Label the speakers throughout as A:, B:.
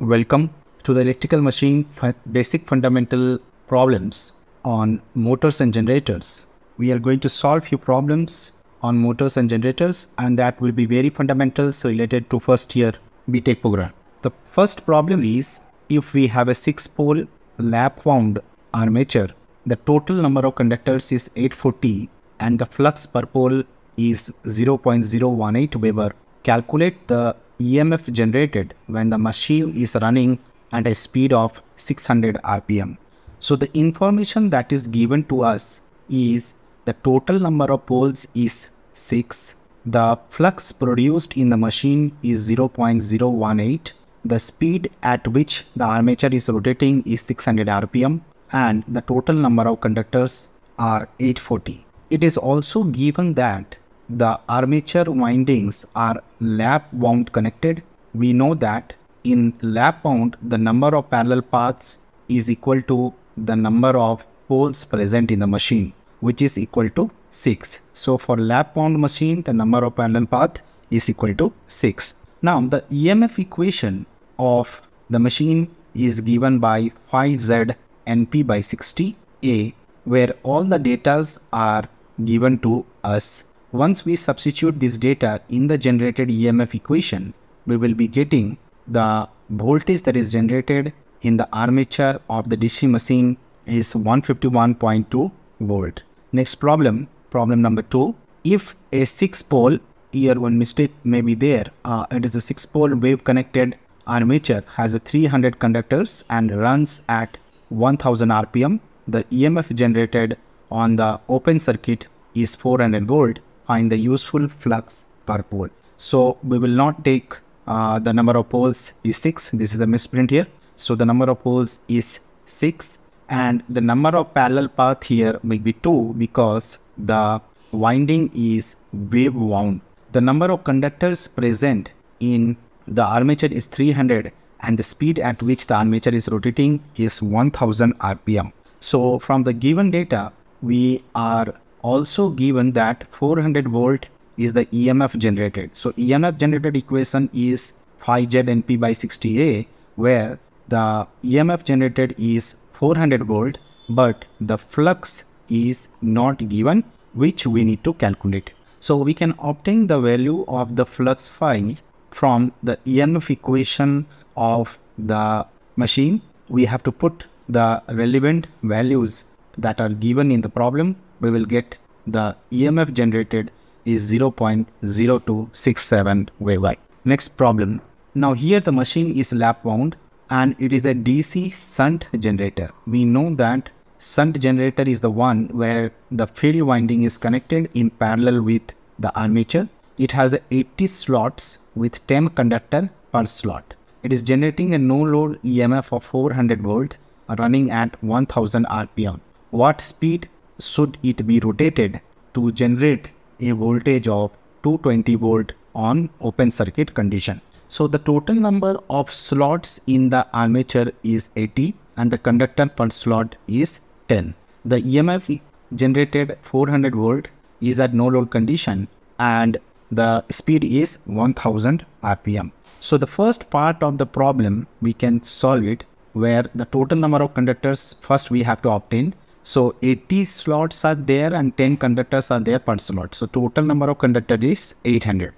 A: Welcome to the electrical machine basic fundamental problems on motors and generators. We are going to solve few problems on motors and generators and that will be very fundamentals related to first year BTech program. The first problem is if we have a 6 pole lap wound armature, the total number of conductors is 840 and the flux per pole is 0.018 Weber. Calculate the EMF generated when the machine is running at a speed of 600 RPM. So the information that is given to us is the total number of poles is 6. The flux produced in the machine is 0.018. The speed at which the armature is rotating is 600 RPM and the total number of conductors are 840. It is also given that the armature windings are lap wound connected. We know that in lap wound, the number of parallel paths is equal to the number of poles present in the machine, which is equal to 6. So for lap wound machine, the number of parallel path is equal to 6. Now the EMF equation of the machine is given by phi z np by 60 a where all the datas are given to us once we substitute this data in the generated EMF equation, we will be getting the voltage that is generated in the armature of the DC machine is 151.2 volt. Next problem, problem number two. If a six pole, here one mistake may be there, uh, it is a six pole wave connected armature has a 300 conductors and runs at 1000 RPM. The EMF generated on the open circuit is 400 volt find the useful flux per pole. So we will not take uh, the number of poles is 6. This is a misprint here. So the number of poles is 6 and the number of parallel path here will be 2 because the winding is wave wound. The number of conductors present in the armature is 300 and the speed at which the armature is rotating is 1000 rpm. So from the given data, we are also given that 400 volt is the EMF generated. So EMF generated equation is phi z np by 60a where the EMF generated is 400 volt but the flux is not given which we need to calculate. So we can obtain the value of the flux phi from the EMF equation of the machine. We have to put the relevant values that are given in the problem we will get the EMF generated is 0.0267 Weber. Next problem. Now here the machine is lap wound and it is a DC shunt generator. We know that shunt generator is the one where the field winding is connected in parallel with the armature. It has 80 slots with 10 conductor per slot. It is generating a no load EMF of 400 volt running at 1000 RPM. What speed should it be rotated to generate a voltage of 220 volt on open circuit condition. So the total number of slots in the armature is 80 and the conductor per slot is 10. The EMF generated 400 volt is at no load condition and the speed is 1000 rpm. So the first part of the problem we can solve it where the total number of conductors first we have to obtain so 80 slots are there and 10 conductors are there per slot. So total number of conductors is 800.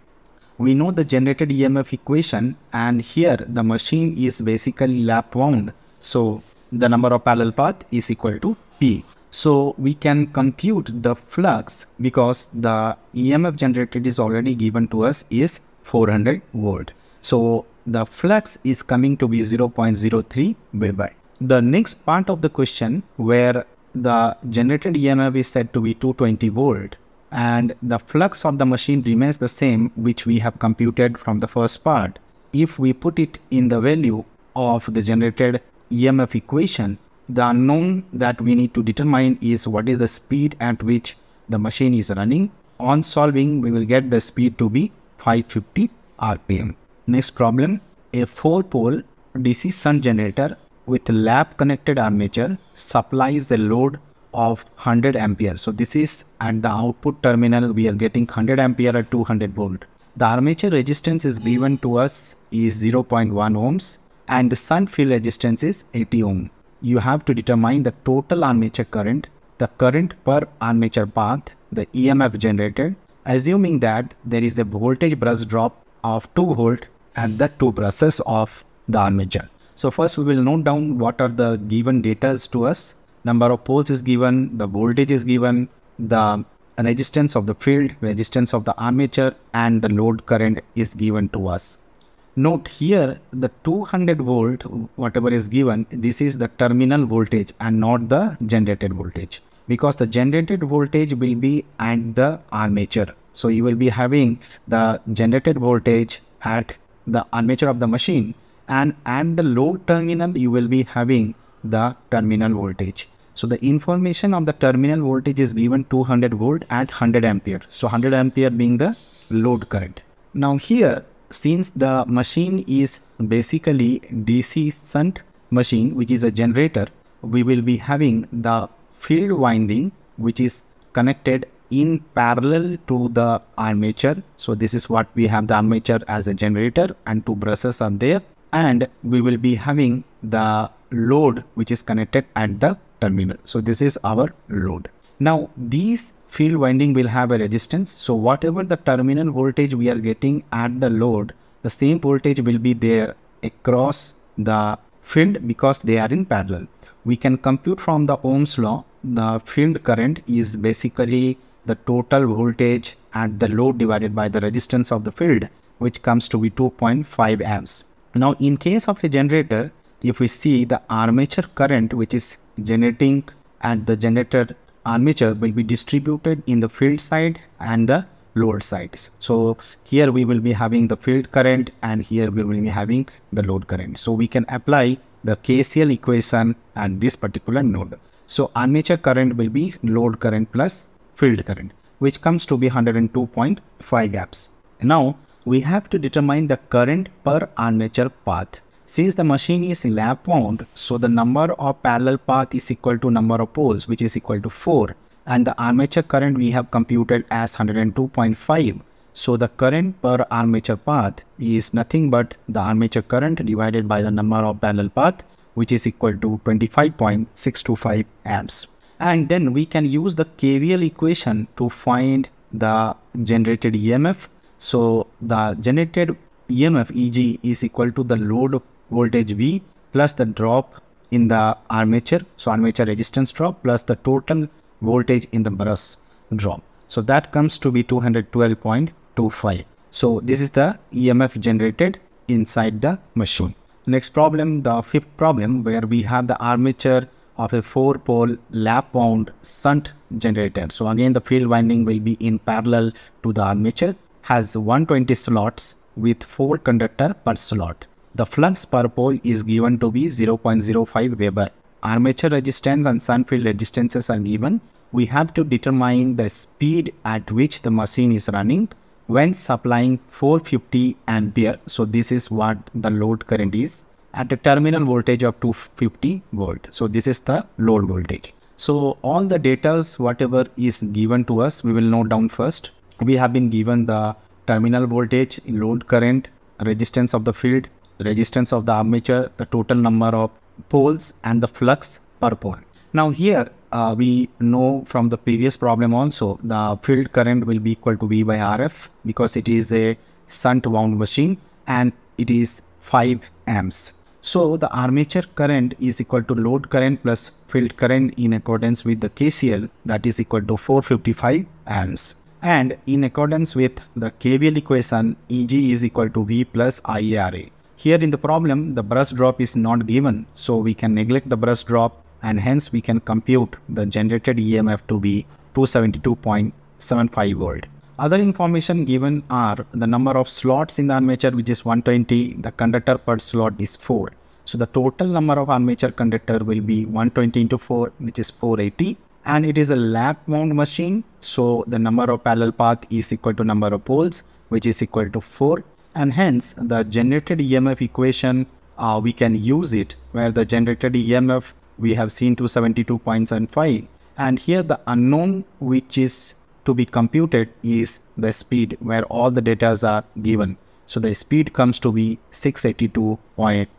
A: We know the generated EMF equation and here the machine is basically lap wound. So the number of parallel path is equal to P. So we can compute the flux because the EMF generated is already given to us is 400 volt. So the flux is coming to be 0.03 Weber. The next part of the question where the generated EMF is said to be 220 volt and the flux of the machine remains the same which we have computed from the first part. If we put it in the value of the generated EMF equation, the unknown that we need to determine is what is the speed at which the machine is running. On solving, we will get the speed to be 550 RPM. Next problem, a 4-pole DC shunt generator with lap connected armature supplies a load of 100 ampere. So this is at the output terminal we are getting 100 ampere at 200 volt. The armature resistance is given to us is 0.1 ohms and the shunt field resistance is 80 ohm. You have to determine the total armature current, the current per armature path, the EMF generated, assuming that there is a voltage brush drop of 2 volt at the two brushes of the armature. So first we will note down what are the given data to us. Number of poles is given, the voltage is given, the resistance of the field, resistance of the armature and the load current is given to us. Note here the 200 volt whatever is given this is the terminal voltage and not the generated voltage because the generated voltage will be at the armature. So you will be having the generated voltage at the armature of the machine and at the load terminal you will be having the terminal voltage. So the information of the terminal voltage is given 200 volt at 100 ampere. So 100 ampere being the load current. Now here since the machine is basically DC shunt machine which is a generator we will be having the field winding which is connected in parallel to the armature. So this is what we have the armature as a generator and two brushes are there and we will be having the load which is connected at the terminal. So this is our load. Now these field winding will have a resistance. So whatever the terminal voltage we are getting at the load, the same voltage will be there across the field because they are in parallel. We can compute from the Ohm's law, the field current is basically the total voltage at the load divided by the resistance of the field, which comes to be 2.5 amps. Now in case of a generator, if we see the armature current which is generating at the generator armature will be distributed in the field side and the load sides. So here we will be having the field current and here we will be having the load current. So we can apply the KCL equation at this particular node. So armature current will be load current plus field current which comes to be 102.5 amps. Now we have to determine the current per armature path. Since the machine is lap wound, so the number of parallel path is equal to number of poles which is equal to 4 and the armature current we have computed as 102.5. So the current per armature path is nothing but the armature current divided by the number of parallel path which is equal to 25.625 amps. And then we can use the KVL equation to find the generated EMF. So the generated EMF EG is equal to the load voltage V plus the drop in the armature, so armature resistance drop plus the total voltage in the brush drop. So that comes to be 212.25. So this is the EMF generated inside the machine. Next problem, the fifth problem where we have the armature of a four pole lap wound shunt generator. So again the field winding will be in parallel to the armature has 120 slots with 4 conductor per slot. The flux per pole is given to be 0.05 Weber. Armature resistance and shunt field resistances are given. We have to determine the speed at which the machine is running when supplying 450 ampere. So this is what the load current is at a terminal voltage of 250 volt. So this is the load voltage. So all the data, whatever is given to us, we will note down first. We have been given the terminal voltage, load current, resistance of the field, resistance of the armature, the total number of poles and the flux per pole. Now here uh, we know from the previous problem also the field current will be equal to V by RF because it is a shunt wound machine and it is 5 amps. So the armature current is equal to load current plus field current in accordance with the KCL that is equal to 455 amps. And in accordance with the KVL equation, EG is equal to V plus IARA. Here in the problem, the brush drop is not given, so we can neglect the brush drop and hence we can compute the generated EMF to be 272.75 volt. Other information given are the number of slots in the armature which is 120, the conductor per slot is 4. So the total number of armature conductor will be 120 into 4 which is 480 and it is a lap wound machine so the number of parallel path is equal to number of poles which is equal to 4 and hence the generated EMF equation uh, we can use it where the generated EMF we have seen 272.75 and here the unknown which is to be computed is the speed where all the data are given. So the speed comes to be 682,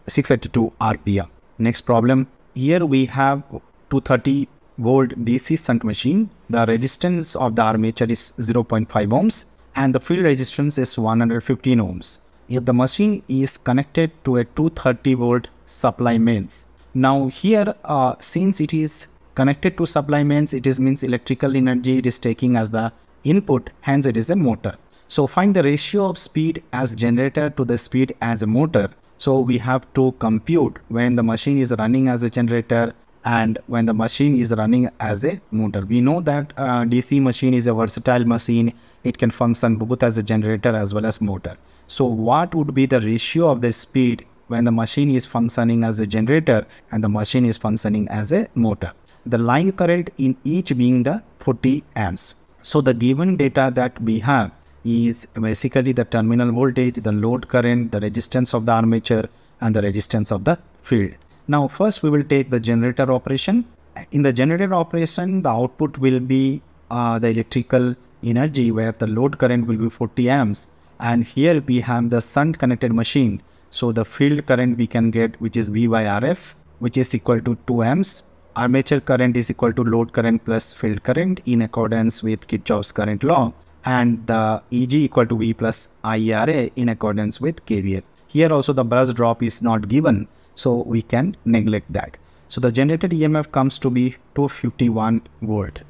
A: 682 RPM. Next problem. Here we have 230 volt DC shunt machine. The resistance of the armature is 0.5 ohms and the field resistance is 115 ohms. If the machine is connected to a 230 volt supply mains. Now here, uh, since it is connected to supply mains, it is means electrical energy it is taking as the input, hence it is a motor. So find the ratio of speed as generator to the speed as a motor. So we have to compute when the machine is running as a generator and when the machine is running as a motor. We know that uh, DC machine is a versatile machine. It can function both as a generator as well as motor. So what would be the ratio of the speed when the machine is functioning as a generator and the machine is functioning as a motor? The line current in each being the 40 amps. So the given data that we have is basically the terminal voltage, the load current, the resistance of the armature and the resistance of the field. Now first we will take the generator operation. In the generator operation, the output will be uh, the electrical energy where the load current will be 40 amps and here we have the shunt connected machine. So the field current we can get which is V by RF which is equal to 2 amps. Armature current is equal to load current plus field current in accordance with Kirchhoff's current law and the Eg equal to V plus IRA in accordance with KVL. Here also the brush drop is not given, so we can neglect that. So the generated EMF comes to be 251 volt.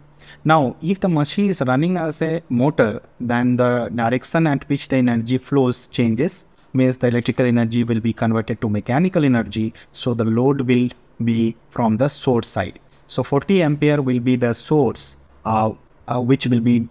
A: Now, if the machine is running as a motor, then the direction at which the energy flows changes, means the electrical energy will be converted to mechanical energy. So the load will be from the source side. So 40 ampere will be the source uh, uh, which will be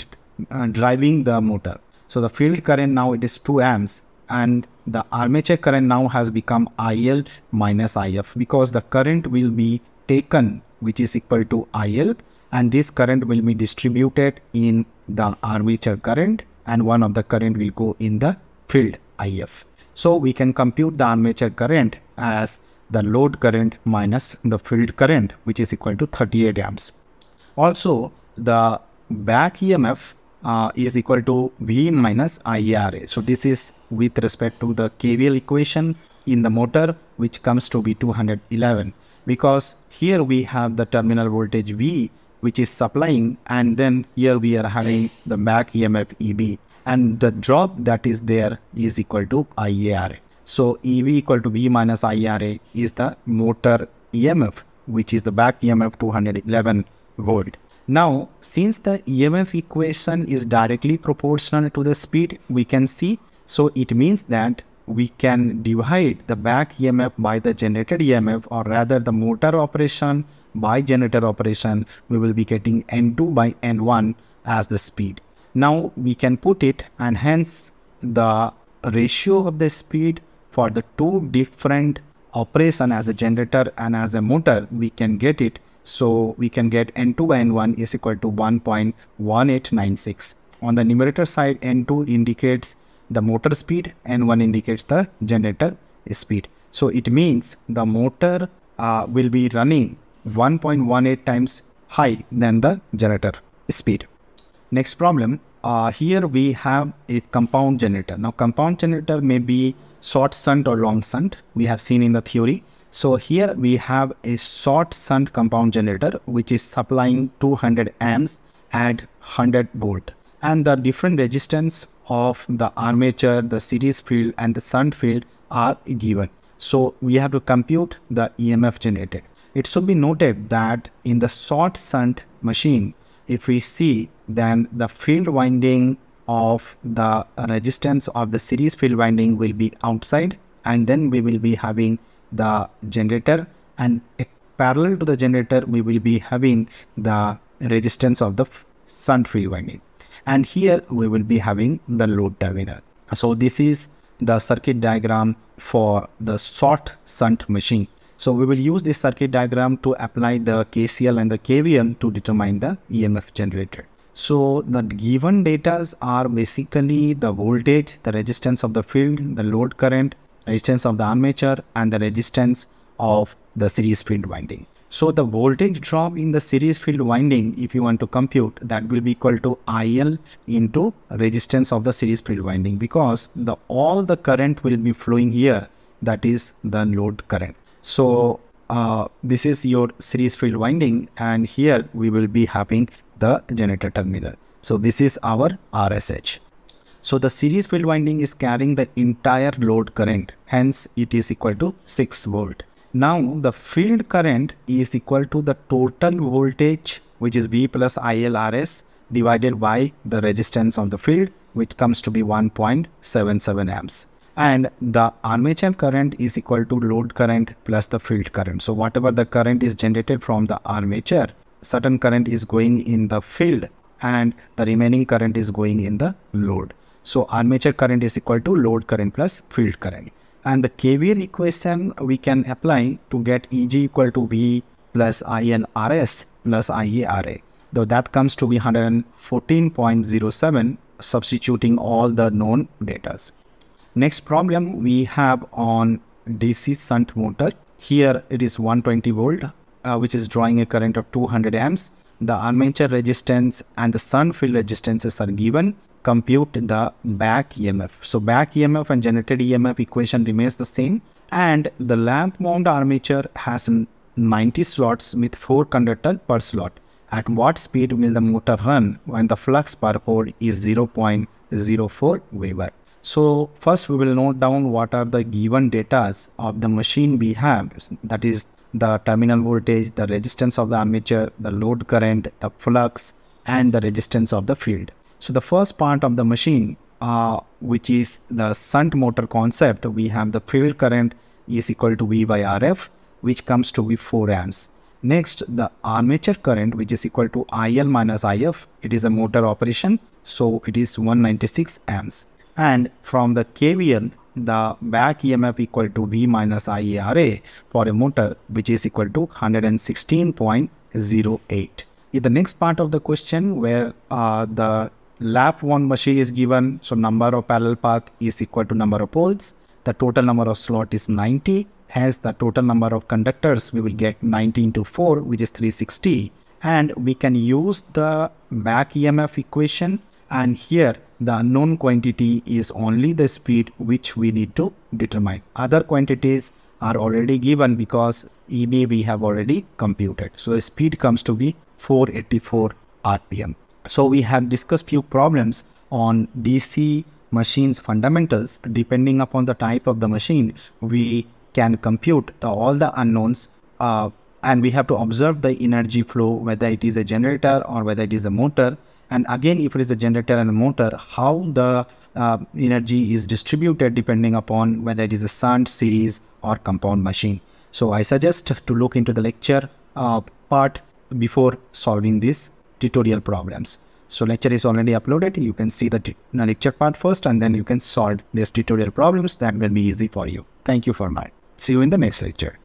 A: uh, driving the motor. So the field current now it is 2 amps and the armature current now has become IL minus IF because the current will be taken which is equal to IL and this current will be distributed in the armature current and one of the current will go in the field IF. So we can compute the armature current as the load current minus the field current which is equal to 38 amps. Also the back EMF uh, is equal to V minus IARA. So this is with respect to the KVL equation in the motor which comes to be 211 because here we have the terminal voltage V which is supplying and then here we are having the back EMF EB and the drop that is there is equal to IARA. So EV equal to V minus IARA is the motor EMF which is the back EMF 211 volt. Now, since the EMF equation is directly proportional to the speed, we can see, so it means that we can divide the back EMF by the generated EMF or rather the motor operation by generator operation, we will be getting N2 by N1 as the speed. Now we can put it and hence the ratio of the speed for the two different operation as a generator and as a motor, we can get it so we can get N2 by N1 is equal to 1.1896. On the numerator side, N2 indicates the motor speed, N1 indicates the generator speed. So it means the motor uh, will be running 1.18 times high than the generator speed. Next problem, uh, here we have a compound generator. Now compound generator may be short shunt or long shunt. We have seen in the theory. So here we have a short shunt compound generator which is supplying 200 amps at 100 volt and the different resistance of the armature, the series field and the shunt field are given. So we have to compute the EMF generated. It should be noted that in the short shunt machine, if we see then the field winding of the resistance of the series field winding will be outside and then we will be having the generator and parallel to the generator we will be having the resistance of the shunt field winding. And here we will be having the load terminal. So this is the circuit diagram for the short shunt machine. So we will use this circuit diagram to apply the KCL and the KVL to determine the EMF generated. So the given data are basically the voltage, the resistance of the field, the load current, resistance of the armature and the resistance of the series field winding. So the voltage drop in the series field winding, if you want to compute, that will be equal to IL into resistance of the series field winding because the all the current will be flowing here. That is the load current. So uh, this is your series field winding and here we will be having the generator terminal. So this is our RSH. So the series field winding is carrying the entire load current. Hence it is equal to 6 volt. Now the field current is equal to the total voltage which is V plus ILRS divided by the resistance of the field which comes to be 1.77 amps and the armature current is equal to load current plus the field current. So whatever the current is generated from the armature, certain current is going in the field and the remaining current is going in the load. So armature current is equal to load current plus field current and the KVL equation we can apply to get EG equal to V plus INRS plus IARA. Though that comes to be 114.07 substituting all the known datas. Next problem we have on DC shunt motor. Here it is 120 volt uh, which is drawing a current of 200 amps. The armature resistance and the shunt field resistances are given compute the back EMF. So back EMF and generated EMF equation remains the same and the lap wound armature has 90 slots with 4 conductor per slot. At what speed will the motor run when the flux per pole is 0.04 Weber? So first we will note down what are the given datas of the machine we have that is the terminal voltage, the resistance of the armature, the load current, the flux and the resistance of the field. So the first part of the machine, uh, which is the shunt motor concept, we have the field current is equal to V by RF, which comes to be 4 amps. Next, the armature current, which is equal to IL minus IF, it is a motor operation, so it is 196 amps. And from the KVL, the back EMF equal to V minus IARA for a motor, which is equal to 116.08. In the next part of the question, where uh, the lap wound machine is given so number of parallel path is equal to number of poles. The total number of slot is 90 hence the total number of conductors we will get 19 to 4 which is 360 and we can use the back emf equation. And here the unknown quantity is only the speed which we need to determine. Other quantities are already given because eb we have already computed. So the speed comes to be 484 rpm so we have discussed few problems on DC machines fundamentals. Depending upon the type of the machine, we can compute the, all the unknowns uh, and we have to observe the energy flow, whether it is a generator or whether it is a motor. And again, if it is a generator and a motor, how the uh, energy is distributed depending upon whether it is a shunt, series or compound machine. So I suggest to look into the lecture uh, part before solving this tutorial problems. So lecture is already uploaded. You can see the lecture part first and then you can solve these tutorial problems. That will be easy for you. Thank you for now. See you in the next lecture.